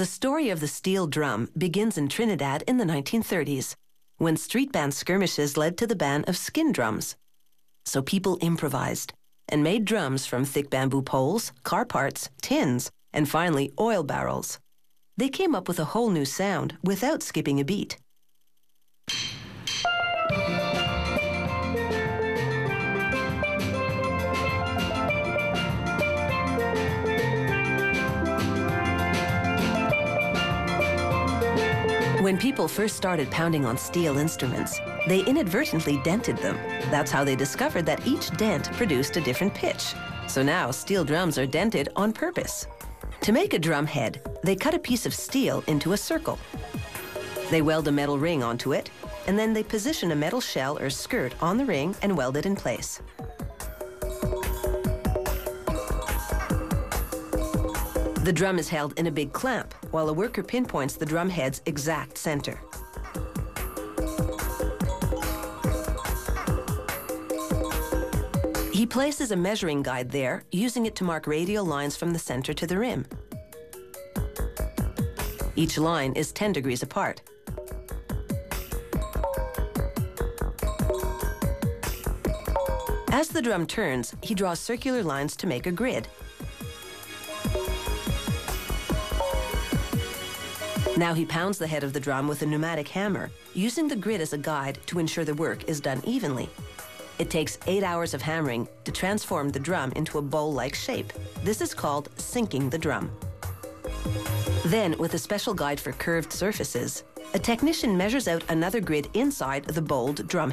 The story of the steel drum begins in Trinidad in the 1930s, when street band skirmishes led to the ban of skin drums. So people improvised and made drums from thick bamboo poles, car parts, tins, and finally oil barrels. They came up with a whole new sound without skipping a beat. When people first started pounding on steel instruments, they inadvertently dented them. That's how they discovered that each dent produced a different pitch. So now steel drums are dented on purpose. To make a drum head, they cut a piece of steel into a circle. They weld a metal ring onto it, and then they position a metal shell or skirt on the ring and weld it in place. The drum is held in a big clamp, while a worker pinpoints the drum head's exact center. He places a measuring guide there, using it to mark radial lines from the center to the rim. Each line is 10 degrees apart. As the drum turns, he draws circular lines to make a grid. Now he pounds the head of the drum with a pneumatic hammer, using the grid as a guide to ensure the work is done evenly. It takes eight hours of hammering to transform the drum into a bowl-like shape. This is called sinking the drum. Then, with a special guide for curved surfaces, a technician measures out another grid inside the bowled drum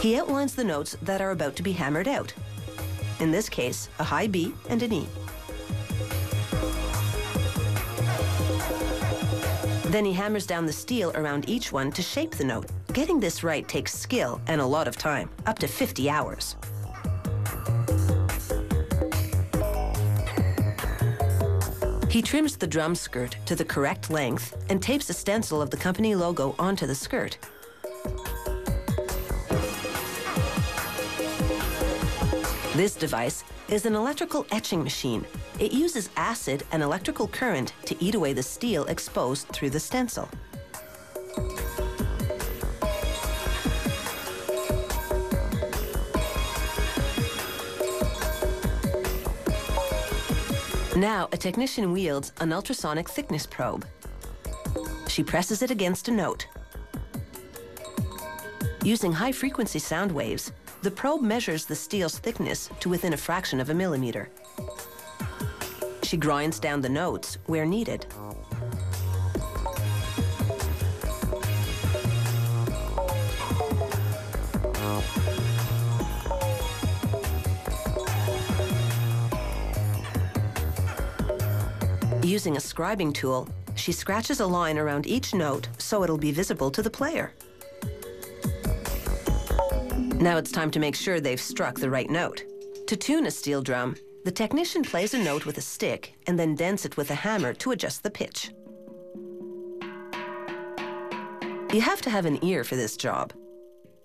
He outlines the notes that are about to be hammered out. In this case, a high B and an E. Then he hammers down the steel around each one to shape the note. Getting this right takes skill and a lot of time, up to 50 hours. He trims the drum skirt to the correct length and tapes a stencil of the company logo onto the skirt. This device is an electrical etching machine. It uses acid and electrical current to eat away the steel exposed through the stencil. Now, a technician wields an ultrasonic thickness probe. She presses it against a note. Using high-frequency sound waves, the probe measures the steel's thickness to within a fraction of a millimeter. She grinds down the notes where needed. Using a scribing tool, she scratches a line around each note so it'll be visible to the player. Now it's time to make sure they've struck the right note. To tune a steel drum, the technician plays a note with a stick and then dents it with a hammer to adjust the pitch. You have to have an ear for this job.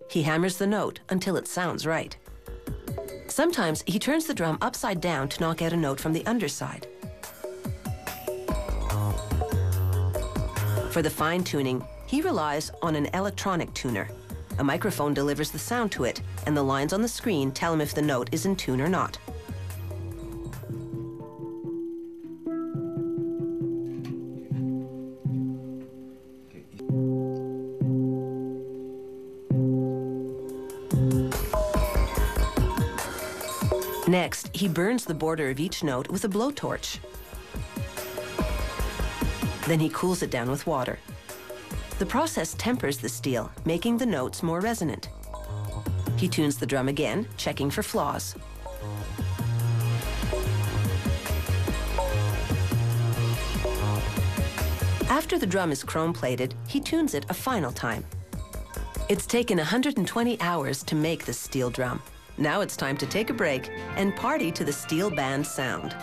He hammers the note until it sounds right. Sometimes he turns the drum upside down to knock out a note from the underside. For the fine tuning, he relies on an electronic tuner. A microphone delivers the sound to it, and the lines on the screen tell him if the note is in tune or not. Next, he burns the border of each note with a blowtorch. Then he cools it down with water. The process tempers the steel, making the notes more resonant. He tunes the drum again, checking for flaws. After the drum is chrome-plated, he tunes it a final time. It's taken 120 hours to make the steel drum. Now it's time to take a break and party to the steel band sound.